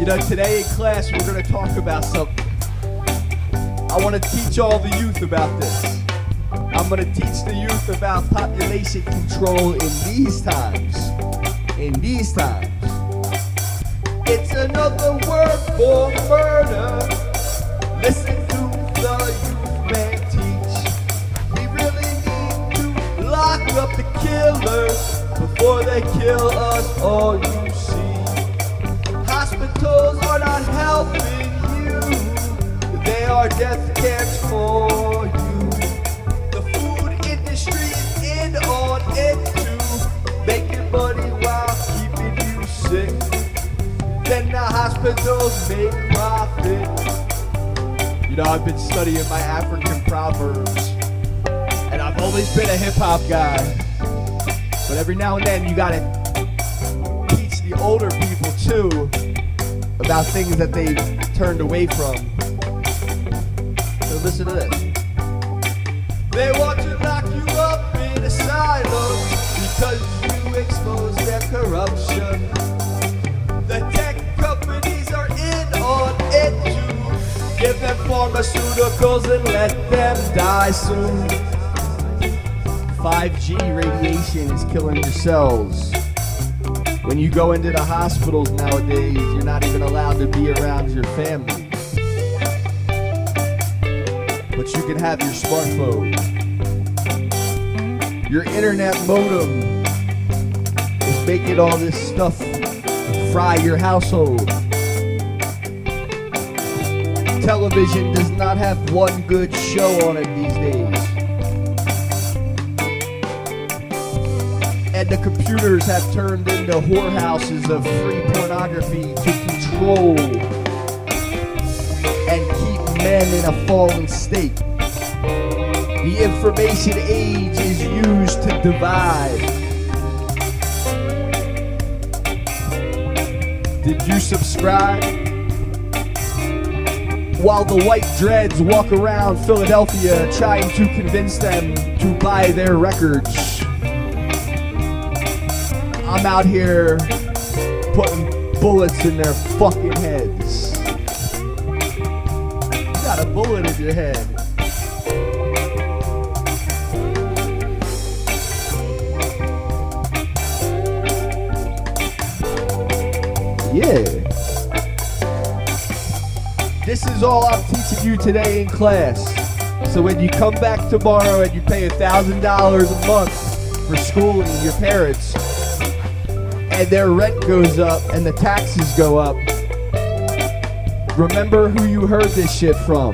You know, today in class we're going to talk about something. I want to teach all the youth about this. I'm going to teach the youth about population control in these times. In these times. It's another word for murder. Listen to the youth man teach. We really need to lock up the killers before they kill us. All you see. Death camps for you. The food industry is in on it too. Making money while keeping you sick. Then the hospitals make profit. You know, I've been studying my African proverbs. And I've always been a hip hop guy. But every now and then you gotta teach the older people too about things that they've turned away from. Listen to this. They want to lock you up in asylums because you expose their corruption. The tech companies are in on it too. Give them pharmaceuticals and let them die soon. 5G radiation is killing your cells. When you go into the hospitals nowadays, you're not even allowed to be around your family. But you can have your smartphone. Your internet modem is making all this stuff fry your household. Television does not have one good show on it these days. and the computers have turned into whorehouses of free pornography to control men in a fallen state. The information age is used to divide. Did you subscribe? While the white dreads walk around Philadelphia trying to convince them to buy their records. I'm out here putting bullets in their fucking heads. Got a bullet in your head. Yeah. This is all I'm teaching you today in class. So when you come back tomorrow and you pay a thousand dollars a month for schooling your parents, and their rent goes up and the taxes go up, remember who you heard this shit from.